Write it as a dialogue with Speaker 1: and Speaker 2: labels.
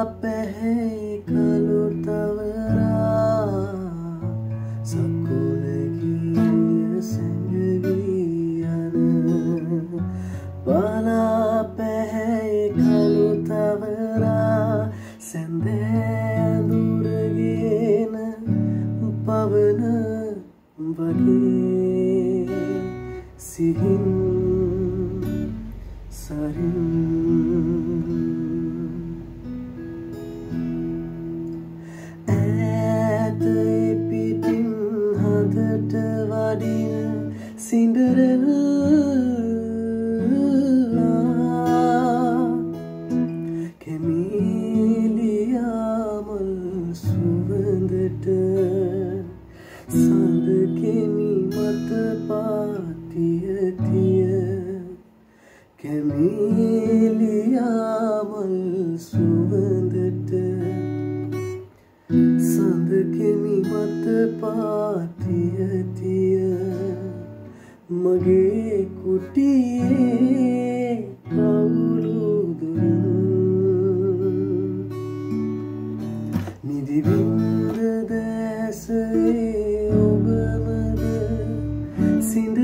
Speaker 1: පැහැ කළු තවරා සකුලගිය සැඟවී යන බලා පැහැයි කළු තවරා සැඳෑදුරගෙන පවන වගේ සිහින් සරින් සින්ඩරෙල්ලා කෙමීලියාමල් සුවඳට සඳකෙමි මත පාතියතිය කෙමීලියාමල් සුවඳට සඳකෙමි මත පාතියතිය මගේ කුටියේ කවුරුදුර නිදිවින්ද දැසේ ඔබමද සිඳ